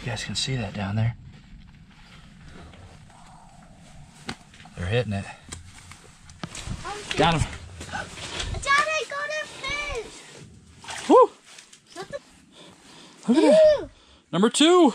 You guys can see that down there. They're hitting it. Got him. Daddy I got a fish. Woo! Look at that. Number two.